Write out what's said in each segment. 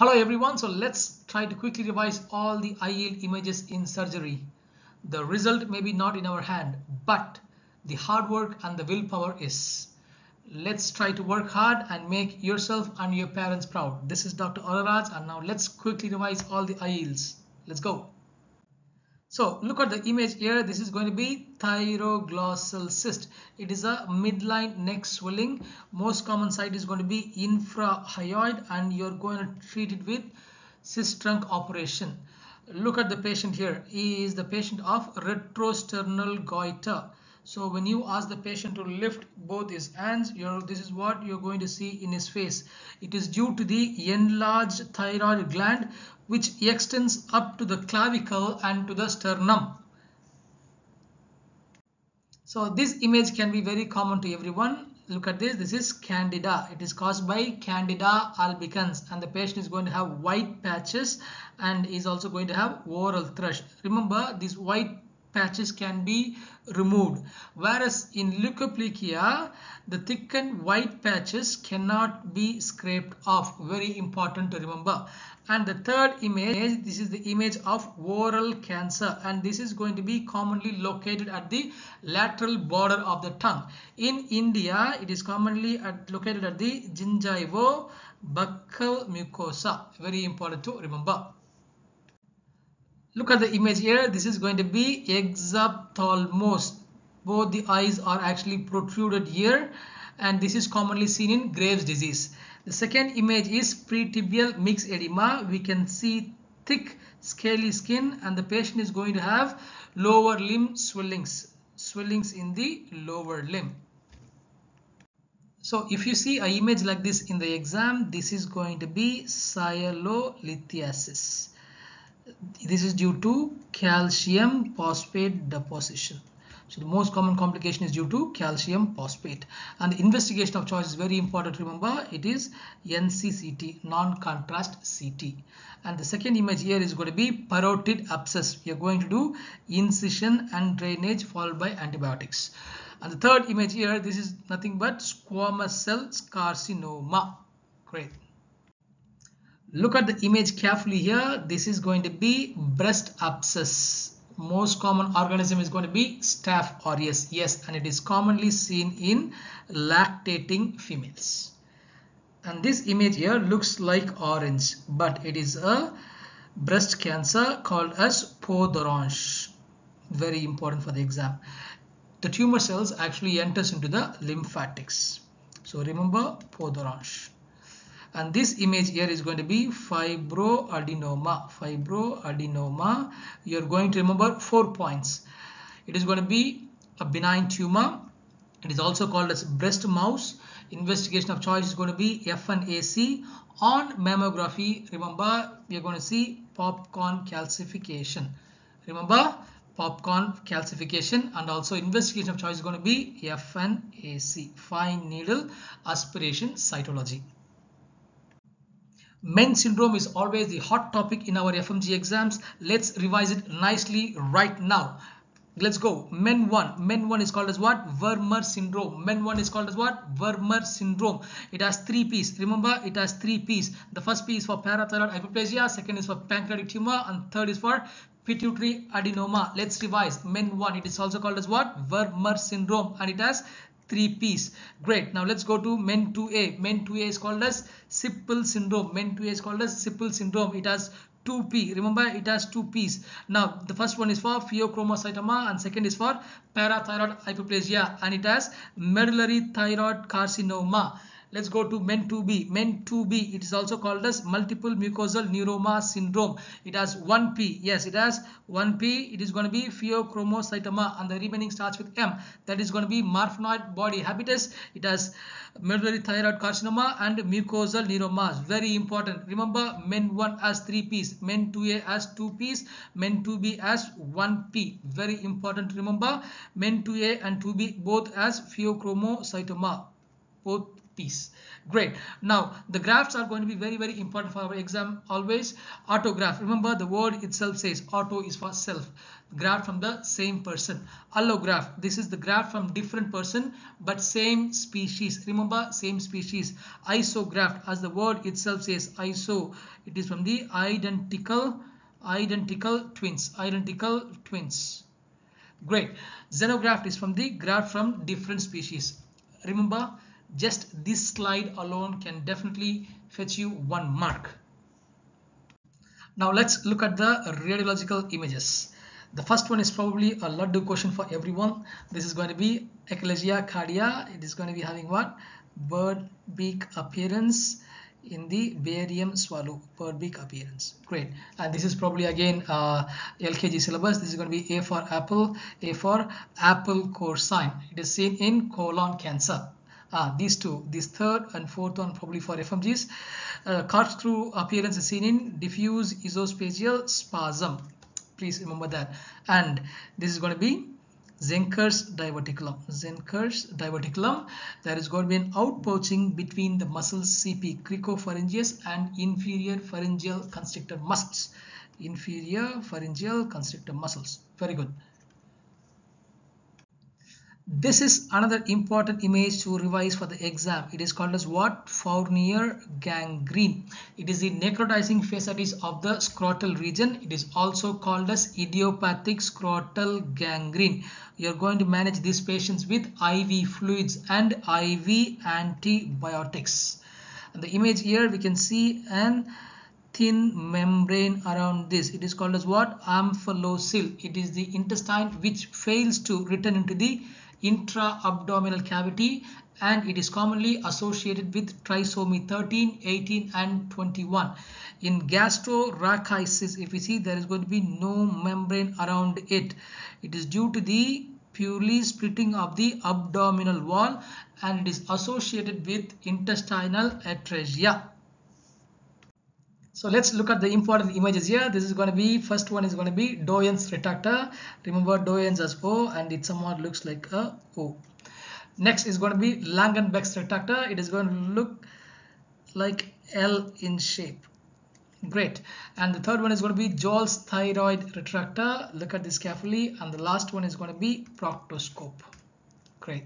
Hello everyone, so let's try to quickly revise all the yield images in surgery. The result may be not in our hand, but the hard work and the willpower is. Let's try to work hard and make yourself and your parents proud. This is Dr. Auroraj and now let's quickly revise all the yields. Let's go. So look at the image here. This is going to be thyroglossal cyst. It is a midline neck swelling. Most common site is going to be infrahyoid and you're going to treat it with Sistrunk operation. Look at the patient here. He is the patient of retrosternal goiter. So when you ask the patient to lift both his hands, this is what you're going to see in his face. It is due to the enlarged thyroid gland which extends up to the clavicle and to the sternum. So this image can be very common to everyone. Look at this. This is candida. It is caused by candida albicans and the patient is going to have white patches and is also going to have oral thrush. Remember these white patches can be removed. Whereas in leukoplakia the thickened white patches cannot be scraped off. Very important to remember. And the third image this is the image of oral cancer. And this is going to be commonly located at the lateral border of the tongue. In india it is commonly at, located at the gingivo buccal mucosa. Very important to remember look at the image here. This is going to be exophthalmos. Both the eyes are actually protruded here and this is commonly seen in Graves disease. The second image is pretibial myxedema. We can see thick scaly skin and the patient is going to have lower limb swellings swellings in the lower limb. So if you see a image like this in the exam this is going to be sialolithiasis this is due to calcium phosphate deposition. So the most common complication is due to calcium phosphate. And the investigation of choice is very important remember. It is NCCT non-contrast CT and the second image here is going to be parotid abscess. We are going to do incision and drainage followed by antibiotics. And the third image here this is nothing but squamous cell carcinoma. Great look at the image carefully here. This is going to be breast abscess. Most common organism is going to be staph aureus. Yes and it is commonly seen in lactating females. And this image here looks like orange but it is a breast cancer called as peau d'orange. Very important for the exam. The tumor cells actually enters into the lymphatics. So remember peau d'orange and this image here is going to be fibroadenoma. Fibroadenoma you're going to remember four points. It is going to be a benign tumor. It is also called as breast mouse. Investigation of choice is going to be FNAC on mammography remember we are going to see popcorn calcification. Remember popcorn calcification and also investigation of choice is going to be FNAC fine needle aspiration cytology Men syndrome is always the hot topic in our FMG exams. Let's revise it nicely right now. Let's go. Men 1. Men 1 is called as what? Wermer syndrome. Men 1 is called as what? Wermer syndrome. It has three P's. Remember, it has three P's. The first P is for parathyroid hyperplasia. Second is for pancreatic tumor. And third is for pituitary adenoma. Let's revise. Men 1. It is also called as what? Wermer syndrome. And it has three P's. Great. Now let's go to men 2A. Men 2A is called as Sipple syndrome. Men 2A is called as Sipple syndrome. It has 2p remember it has two p's now the first one is for pheochromocytoma and second is for parathyroid hyperplasia and it has medullary thyroid carcinoma let's go to men 2b men 2b it is also called as multiple mucosal neuroma syndrome. It has 1p yes it has 1p it is going to be pheochromocytoma and the remaining starts with m. That is going to be marfanoid body habitus. It has medullary thyroid carcinoma and mucosal neuromas. Very important. Remember men 1 has 3 p's. Men 2a has 2 p's. Men 2b has 1 p. Very important remember. Men 2a and 2b both as pheochromocytoma both piece. Great. Now the graphs are going to be very very important for our exam always. Autograft. Remember the word itself says auto is for self. Graph from the same person. Allograft. This is the graph from different person but same species. Remember same species. Isograft. As the word itself says iso. It is from the identical identical twins. Identical twins. Great. Xenograft is from the graph from different species. Remember just this slide alone can definitely fetch you one mark. Now let's look at the radiological images. The first one is probably a lot laddu question for everyone. This is going to be achalasia cardia. It is going to be having what? Bird beak appearance in the barium swallow. Bird beak appearance. Great. And this is probably again uh, LKG syllabus. This is going to be A for apple A for apple core sign it is seen in colon cancer uh, these two this third and fourth one probably for FMGs uh, corkscrew appearance is seen in diffuse esophageal spasm please remember that and this is going to be Zenker's diverticulum. Zenker's diverticulum. There is going to be an outpouching between the muscles CP, cricopharyngeus and inferior pharyngeal constrictor muscles. Inferior pharyngeal constrictor muscles. Very good. This is another important image to revise for the exam. It is called as what? Fournier gangrene. It is the necrotizing fasciitis of the scrotal region. It is also called as idiopathic scrotal gangrene. You are going to manage these patients with IV fluids and IV antibiotics. And the image here we can see an thin membrane around this. It is called as what? Omphalocele. It is the intestine which fails to return into the intra-abdominal cavity and it is commonly associated with trisomy 13, 18 and 21. In gastroschisis, if you see there is going to be no membrane around it. It is due to the purely splitting of the abdominal wall and it is associated with intestinal atresia. So let's look at the important images here. This is going to be, first one is going to be Doyen's retractor. Remember Doyen's as O and it somewhat looks like a O. Next is going to be Langenbeck's retractor. It is going to look like L in shape. Great. And the third one is going to be Joll's thyroid retractor. Look at this carefully. And the last one is going to be proctoscope. Great.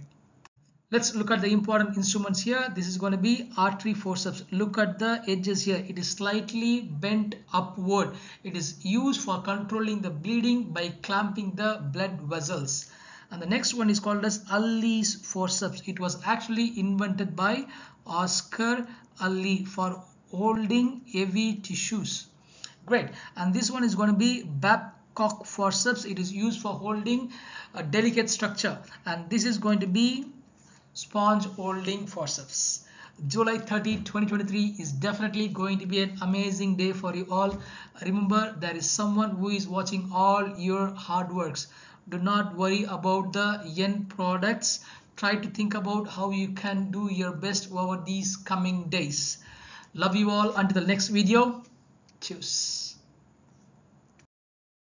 Let's look at the important instruments here. This is going to be artery forceps. Look at the edges here. It is slightly bent upward. It is used for controlling the bleeding by clamping the blood vessels. And the next one is called as Allis forceps. It was actually invented by Oscar Allis for holding heavy tissues. Great. And this one is going to be Babcock forceps. It is used for holding a delicate structure. And this is going to be sponge holding forceps. July 30, 2023 is definitely going to be an amazing day for you all. Remember, there is someone who is watching all your hard works. Do not worry about the end products. Try to think about how you can do your best over these coming days. Love you all until the next video. Cheers.